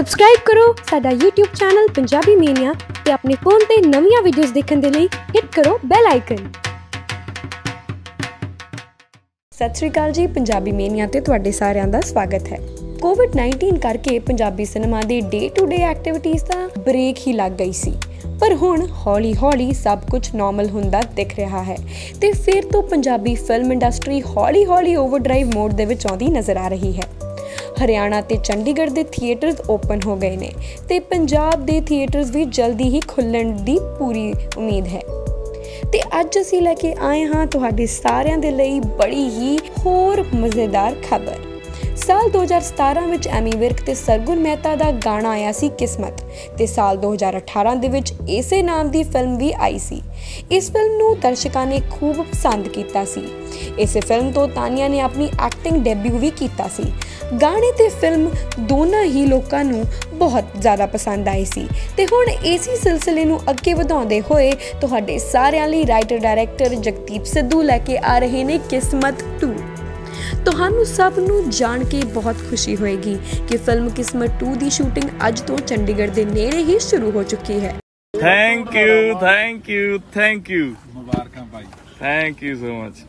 Subscribe ਕਰੋ ਸਾਡਾ YouTube channel Punjabi ਮੀਨੀਆ ਤੇ ਆਪਣੇ ਫੋਨ ਤੇ ਨਵੀਆਂ ਵੀਡੀਓਜ਼ ਦੇਖਣ ਦੇ ਲਈ ਹਿੱਟ ਕਰੋ ਬੈਲ ਆਈਕਨ ਸਤਿ ਸ਼੍ਰੀ ਅਕਾਲ ਜੀ, ਪੰਜਾਬੀ ਮੀਨੀਆ ਤੇ ਤੁਹਾਡੇ ਸਾਰਿਆਂ ਦਾ ਸਵਾਗਤ ਹੈ। ਕੋਵਿਡ-19 ਕਰਕੇ ਪੰਜਾਬੀ ਸਿਨੇਮਾ ਦੀ ਡੇ ਟੂ ਡੇ ਐਕਟੀਵਿਟੀਜ਼ ਦਾ ਬ੍ਰੇਕ ਹੀ ਲੱਗ ਗਈ ਸੀ। ਪਰ ਹੁਣ ਹੌਲੀ-ਹੌਲੀ ਸਭ ਕੁਝ ਨਾਰਮਲ ਹੁੰਦਾ ਦਿਖ ਰਿਹਾ ਹੈ ਤੇ ਫਿਰ ਤੋਂ ਪੰਜਾਬੀ ਫਿਲਮ ਇੰਡਸਟਰੀ ਹੌਲੀ-ਹੌਲੀ ਓਵਰਡਰਾਈਵ ਮੋਡ ਦੇ ਵਿੱਚ ਆਉਂਦੀ ਨਜ਼ਰ ਆ ਰਹੀ ਹੈ। ਹਰਿਆਣਾ ਤੇ ਚੰਡੀਗੜ੍ਹ ਦੇ ਥੀਏਟਰਸ ਓਪਨ ਹੋ ਗਏ ਨੇ ਤੇ ਪੰਜਾਬ ਦੇ ਥੀਏਟਰਸ ਵੀ ਜਲਦੀ ਹੀ ਖੁੱਲਣ ਦੀ ਪੂਰੀ ਉਮੀਦ ਹੈ। ਤੇ ਅੱਜ ਅਸੀਂ ਲੈ ਕੇ ਆਏ ਹਾਂ ਤੁਹਾਡੇ ਸਾਰਿਆਂ ਦੇ ਲਈ ਬੜੀ ਹੀ ਹੋਰ ਮਜ਼ੇਦਾਰ ਖਬਰ। ਸਾਲ 2017 ਵਿੱਚ ਐਮੀ ਵਿਰਕ ਤੇ ਸਰਗੁਣ ਮਹਿਤਾ ਦਾ ਗਾਣਾ ਆਇਆ ਸੀ ਕਿਸਮਤ ਤੇ ਸਾਲ 2018 ਦੇ ਵਿੱਚ ਇਸੇ ਨਾਮ ਦੀ ਫਿਲਮ ਵੀ ਆਈ ਸੀ। ਇਸ ਫਿਲਮ ਨੂੰ ਦਰਸ਼ਕਾਂ ਨੇ ਖੂਬ ਪਸੰਦ ਕੀਤਾ ਸੀ। ਇਸੇ ਫਿਲਮ ਤੋਂ ਤਾਨੀਆ ਨੇ ਆਪਣੀ ਐਕਟਿੰਗ ਡੈਬਿਊ ਵੀ ਕੀਤਾ ਸੀ। ਗਾਣੇ ਤੇ ਫਿਲਮ ਦੋਨਾਂ ਹੀ ਲੋਕਾਂ ਨੂੰ ਬਹੁਤ ਜ਼ਿਆਦਾ ਪਸੰਦ ਆਈ ਸੀ। ਤੇ ਹੁਣ ਇਸੇ ਸਿਲਸਿਲੇ ਨੂੰ ਅੱਗੇ ਵਧਾਉਂਦੇ ਹੋਏ ਤੁਹਾਡੇ ਸਾਰਿਆਂ ਲਈ ਰਾਈਟਰ ਡਾਇਰੈਕਟਰ ਜਗਦੀਪ ਸਿੱਧੂ ਲੈ ਕੇ ਆ ਰਹੇ ਨੇ ਕਿਸਮਤ ਤੁਹਾਨੂੰ ਸਭ ਨੂੰ ਜਾਣ ਕੇ ਬਹੁਤ ਖੁਸ਼ੀ ਹੋਏਗੀ ਕਿ ਫਿਲਮ ਕਿਸਮਤ 2 ਦੀ ਸ਼ੂਟਿੰਗ ਅੱਜ ਤੋਂ ਚੰਡੀਗੜ੍ਹ ਦੇ ਨੇੜੇ ਹੀ ਸ਼ੁਰੂ ਹੋ ਚੁੱਕੀ ਹੈ। Thank you thank you thank you ਮੁਬਾਰਕਾਂ ਭਾਈ। ਥੈਂਕ ਯੂ ਸੋ ਮਚ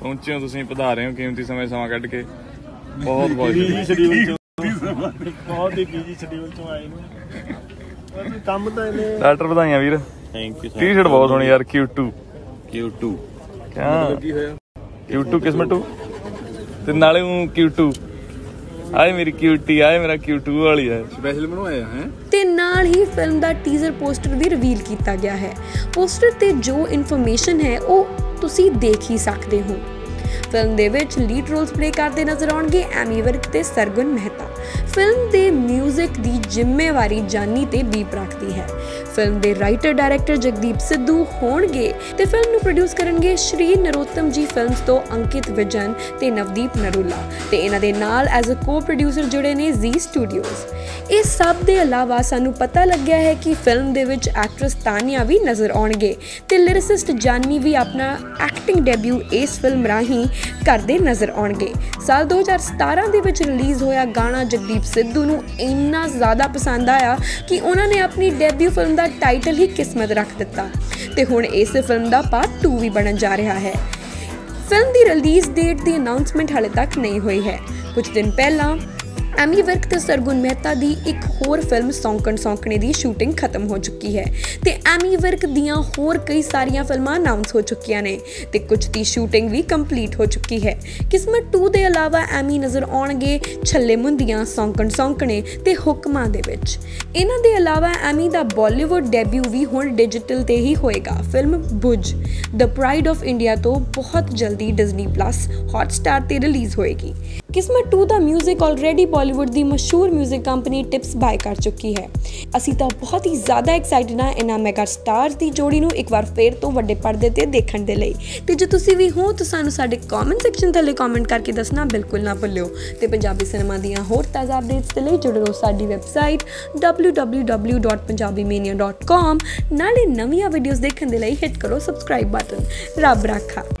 ਪਹੁੰਚੇ ਹੋ ਤੁਸੀਂ ਪਧਾਰੇ ਹੋ ਕੀਮਤੀ ਸਮੇਂ ਸਮਾਂ ਕੱਢ ਕੇ। ਬਹੁਤ ਬਹੁਤ ਬਹੁਤ ਹੀ ਬਿਜ਼ੀ ਸ਼ਡਿਊਲ ਚੋਂ ਆਏ ਨੂੰ। ਪਰ ਕੰਮ ਤਾਂ ਇਹਨੇ ਡਾਕਟਰ ਵਧਾਈਆਂ ਵੀਰ। ਥੈਂਕ ਯੂ ਟੀ-ਸ਼ਰਟ ਬਹੁਤ ਸੋਹਣੀ ਯਾਰ Q2 Q2 ਕਿਆ? ਕੀ ਹੋਇਆ। Q2 ਕਿਸਮਤ 2 ਤੇ ਨਾਲੇ ਉਹ Q2 ਆਏ ਮੇਰੀ ਕਿਊਟੀ ਆਏ ਮੇਰਾ Q2 ਵਾਲੀ ਹੈ ਸਪੈਸ਼ਲ ਬਣਵਾਇਆ ਹੈ? ਤੇ ਨਾਲ ਹੀ ਫਿਲਮ ਦਾ ਟੀਜ਼ਰ ਪੋਸਟਰ ਵੀ ਰਿਵੀਲ ਕੀਤਾ ਗਿਆ ਹੈ। ਪੋਸਟਰ ਤੇ ਜੋ ਇਨਫੋਰਮੇਸ਼ਨ ਹੈ ਉਹ ਤੁਸੀਂ ਦੇਖ ਹੀ ਸਕਦੇ ਹੋ। ਫਿਲਮ ਦੇ ਵਿੱਚ ਲੀਡ ਰੋਲਸ ਪਲੇ ਕਰਦੇ ਨਜ਼ਰ ਆਉਣਗੇ ਐਮੀ ਵਿਰਕ ਤੇ ਸਰਗੁਣ ਮਹਿਤਾ। ਫਿਲਮ ਦੇ 뮤직 ਦੀ ਜ਼ਿੰਮੇਵਾਰੀ ਜਾਨੀ ਤੇ ਦੀਪ ਰੱਖਦੀ ਹੈ। ਫਿਲਮ ਦੇ ਰਾਈਟਰ ਡਾਇਰੈਕਟਰ ਜਗਦੀਪ ਸਿੱਧੂ ਹੋਣਗੇ ਤੇ ਫਿਲਮ ਨੂੰ ਪ੍ਰੋਡਿਊਸ ਕਰਨਗੇ ਸ਼੍ਰੀ ਨਰੋਤਮ ਜੀ ਫਿਲਮਸ ਤੋਂ ਅੰਕਿਤ ਵਿਜਨ ਤੇ ਨਵਦੀਪ ਨਰੂਲਾ ਤੇ ਇਹਨਾਂ ਦੇ ਨਾਲ ਐਜ਼ ਅ ਕੋ-ਪ੍ਰੋਡਿਊਸਰ ਜੁੜੇ ਨੇ ਜ਼ੀ ਸਟੂਡੀਓਜ਼ ਇਸ ਸਭ ਦੇ ਇਲਾਵਾ ਸਾਨੂੰ ਪਤਾ ਲੱਗਿਆ ਹੈ ਕਿ ਫਿਲਮ ਦੇ ਵਿੱਚ ਐਕਟਰਸ ਤਾਨੀਆ ਵੀ ਨਜ਼ਰ ਆਉਣਗੇ ਤੇ ਲਿਰਿਸਿਸਟ ਜਾਨੀ ਵੀ ਆਪਣਾ ਐਕਟਿੰਗ ਡੈਬਿਊ ਇਸ ਫਿਲਮ ਰਾਹੀਂ ਕਰਦੇ ਨਜ਼ਰ ਆਉਣਗੇ। ਸਾਲ 2017 ਦੇ ਵਿੱਚ ਰਿਲੀਜ਼ ਹੋਇਆ ਗਾਣਾ ਜਗਦੀਪ ਸਿੱਧੂ ਨੂੰ ਇੰਨਾ ਜ਼ਿਆਦਾ ਪਸੰਦ ਆਇਆ ਕਿ ਉਹਨਾਂ ਨੇ ਆਪਣੀ ਡੈਬਿਊ ਫਿਲਮ ਦਾ ਟਾਈਟਲ ਹੀ ਕਿਸਮਤ ਰੱਖ ਦਿੱਤਾ ਤੇ ਹੁਣ ਇਸ ਫਿਲਮ ਦਾ ਪਾਰਟ 2 ਵੀ ਬਣਨ ਜਾ ਰਿਹਾ ਹੈ। ਫਿਲਮ ਦੀ ਰਿਲੀਜ਼ ਡੇਟ ਦੀ ਅਨਾਉਂਸਮੈਂਟ ਹਾਲੇ ਤੱਕ ਨਹੀਂ ਹੋਈ ਹੈ। ਕੁਝ ਦਿਨ ਪਹਿਲਾਂ ਐਮੀ ਵਿਰਕ ਤੇ ਸਰਗੁਣ ਮਹਿਤਾ ਦੀ ਇੱਕ ਹੋਰ ਫਿਲਮ ਸੌਂਕਣ ਸੌਂਕਣੇ ਦੀ ਸ਼ੂਟਿੰਗ ਖਤਮ ਹੋ ਚੁੱਕੀ ਹੈ ਤੇ ਐਮੀ ਵਿਰਕ ਦੀਆਂ ਹੋਰ ਕਈ ਸਾਰੀਆਂ ਫਿਲਮਾਂ ਅਨਾਉਂਸ ਹੋ ਚੁੱਕੀਆਂ ਨੇ ਤੇ ਕੁਝ ਦੀ ਸ਼ੂਟਿੰਗ ਵੀ ਕੰਪਲੀਟ ਹੋ ਚੁੱਕੀ ਹੈ। ਕਿਸਮਤ 2 ਦੇ ਇਲਾਵਾ ਐਮੀ ਨਜ਼ਰ ਆਉਣਗੇ ਛੱਲੇ ਮੁੰਦੀਆਂ ਸੌਂਕਣ ਸੌਂਕਣੇ ਤੇ ਹੁਕਮਾਂ ਦੇ ਵਿੱਚ। ਇਹਨਾਂ ਦੇ ਇਲਾਵਾ ਐਮੀ ਦਾ ਬਾਲੀਵੁੱਡ ਡੈਬਿਊ ਵੀ ਹੁਣ ਡਿਜੀਟਲ ਤੇ ਹੀ ਹੋਏਗਾ। Film Bhuj the pride of India ਤੋਂ ਬਹੁਤ ਜਲਦੀ ਡਿਜ਼ਨੀ ਪਲੱਸ ਹੌਟਸਟਾਰ ਤੇ ਰਿਲੀਜ਼ ਹੋਏਗੀ। ਕਿਸਮਤ 2 ਦਾ 뮤직 ਆਲਰੇਡੀ ਬਾਲੀਵੁੱਡ ਦੀ ਮਸ਼ਹੂਰ 뮤직 ਕੰਪਨੀ ਟਿਪਸ ਬਾਏ ਕਰ ਚੁੱਕੀ ਹੈ ਅਸੀਂ ਤਾਂ ਬਹੁਤ ਹੀ ਜ਼ਿਆਦਾ ਐਕਸਾਈਟਡ ਹਾਂ ਇਹਨਾਂ ਮੈਗਾ ਸਟਾਰਸ ਦੀ ਜੋੜੀ ਨੂੰ ਇੱਕ ਵਾਰ ਫੇਰ ਤੋਂ ਵੱਡੇ ਪਰਦੇ ਤੇ ਦੇਖਣ ਦੇ ਲਈ ਤੇ ਜੇ ਤੁਸੀਂ ਵੀ ਹੋ ਤਾਂ ਸਾਨੂੰ ਸਾਡੇ ਕਮੈਂਟ ਸੈਕਸ਼ਨ ਥੱਲੇ ਕਮੈਂਟ ਕਰਕੇ ਦੱਸਣਾ ਬਿਲਕੁਲ ਨਾ ਭੁੱਲਿਓ ਤੇ ਪੰਜਾਬੀ ਸਿਨੇਮਾ ਦੀਆਂ ਹੋਰ ਤਾਜ਼ਾ ਅਪਡੇਟਸ ਦੇ ਲਈ ਜੁੜੇ ਰਹੋ ਸਾਡੀ ਵੈਬਸਾਈਟ www.punjabimania.com ਨਾਲੇ ਨਵੀਆਂ ਵੀਡੀਓਜ਼ ਦੇਖਣ ਦੇ ਲਈ ਹਿੱਟ ਕਰੋ ਸਬਸਕ੍ਰਾਈਬ ਬਟਨ ਰੱਬ ਰਾਖਾ